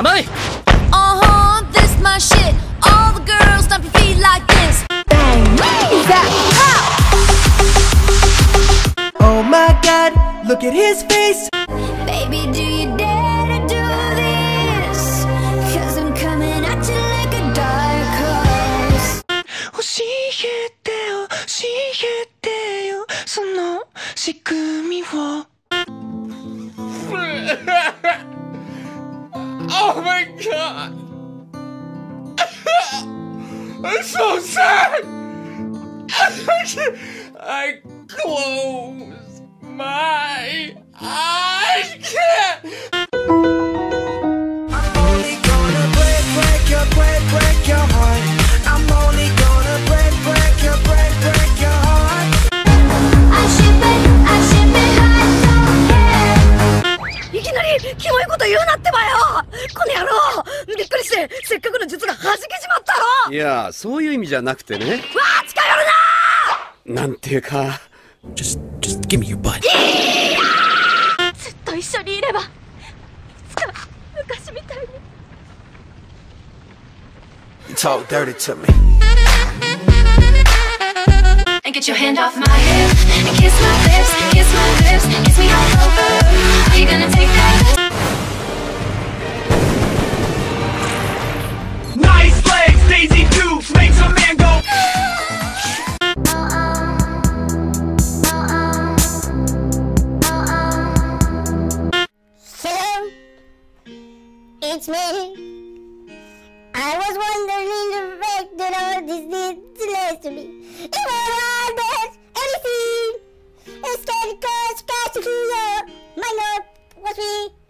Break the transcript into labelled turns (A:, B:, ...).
A: 甘い
B: Uh-huh, this my shit. All the girls stomp your feet like this.
C: Oh my god, look at his face.
B: Baby, do you dare to do this? Cause I'm coming at you like a dark horse.
C: 教えてよ、教えてよ、その仕組みを。
A: Oh my god! I'm so sad! I close my eyes.
D: きなりキモいこと言うなってばよ。この野郎。びっくりしてせっかくの術が弾けちまったろ。
E: いやそういう意味じゃなくてね。
D: わあ近寄るな
E: なんていうか。
F: Just, just give me your butt.
D: ずっと一緒にいればいつか昔みたいに。
C: Talk dirty to me.
B: And get your hand off my hip And kiss my
G: I was wondering the fact that all this did last to me. It was hard, but everything. It's getting close, catch to you. My love was me.